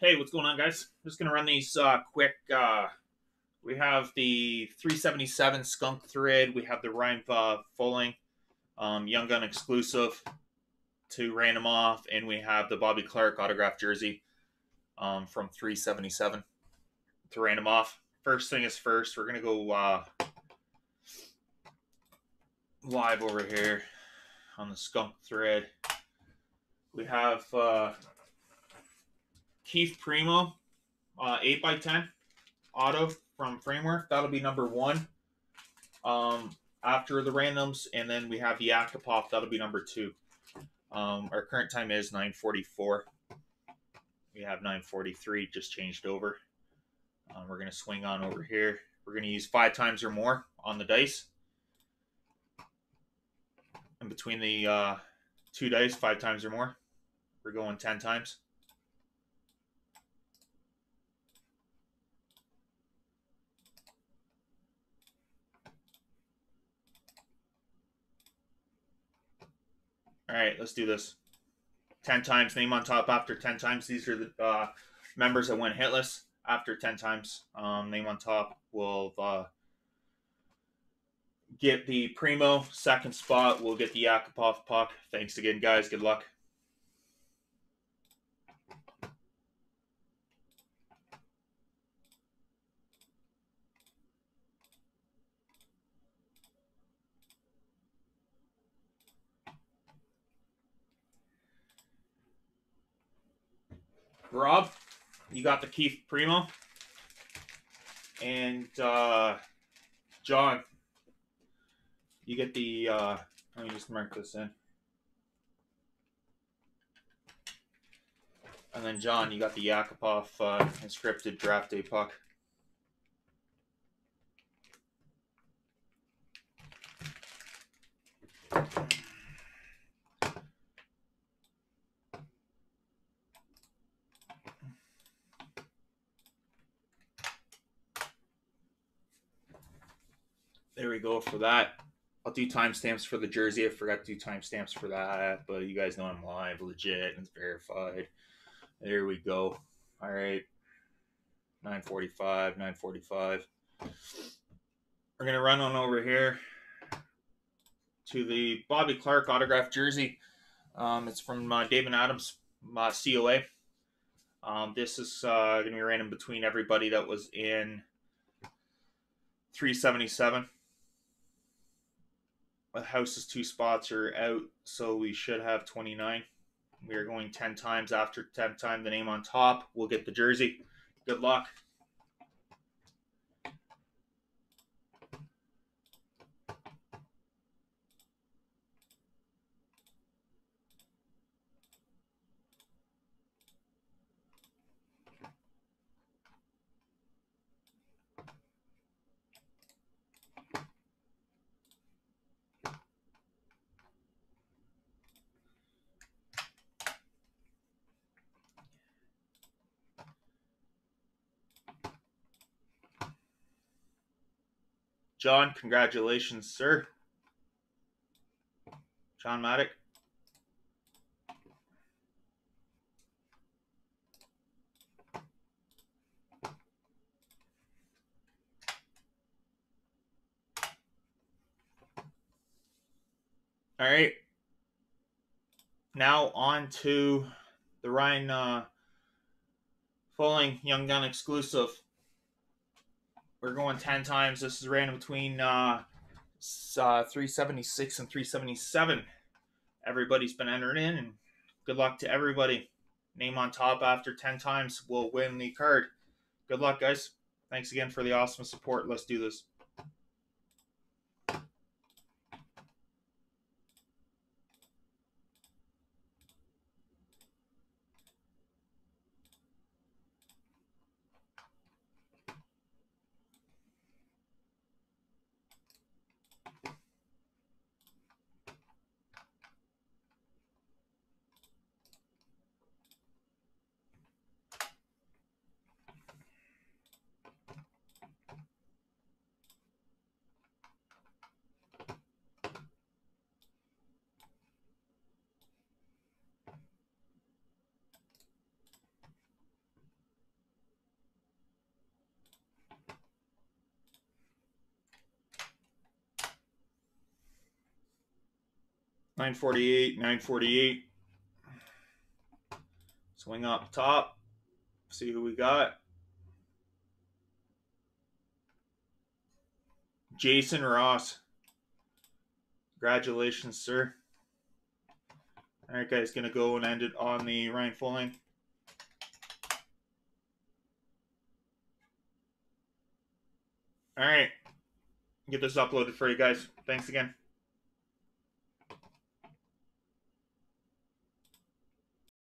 Hey, what's going on, guys? I'm Just gonna run these uh, quick. Uh, we have the 377 Skunk Thread. We have the Ryan uh, um, Young Gun exclusive to random off, and we have the Bobby Clarke autograph jersey um, from 377 to random off. First thing is first. We're gonna go uh, live over here on the Skunk Thread. We have. Uh, Keith Primeau, uh, 8x10 auto from Frameworth. That'll be number one um, after the randoms. And then we have the. That'll be number two. Um, our current time is 944. We have 943 just changed over. Um, we're going to swing on over here. We're going to use five times or more on the dice. And between the uh, two dice, five times or more, we're going 10 times. All right, let's do this. 10 times, name on top after 10 times. These are the uh, members that went hitless after 10 times. Um, name on top will uh, get the Primeau. Second spot, we'll get the Yakupov puck. Thanks again, guys. Good luck. Rob, you got the Keith Primeau. And uh, John, you get the. Uh, let me just mark this in. And then John, you got the Yakupov uh, inscripted draft day puck. There we go for that. I'll do timestamps for the jersey. I forgot to do timestamps for that, but you guys know I'm live, legit, and it's verified. There we go. All right. 945, 945. We're going to run on over here to the Bobby Clarke autograph jersey. Um, it's from uh, David Adams, uh, COA. Um, this is uh, going to be random between everybody that was in 377 the house's two spots are out, so we should have 29. We are going 10 times after 10 time the name on top. We'll get the jersey. Good luck. John, congratulations, sir. John Maddock. All right. Now on to the Ryan uh, Fuling Young Gun exclusive. We're going 10 times. This is random between uh, uh, 376 and 377. Everybody's been entered in, and good luck to everybody. Name on top after 10 times will win the card. Good luck, guys. Thanks again for the awesome support. Let's do this. 948, 948. Swing up top. See who we got. Jason Ross. Congratulations, sir. All right, guys, gonna go and end it on the Ryan Fulling. All right, get this uploaded for you guys. Thanks again.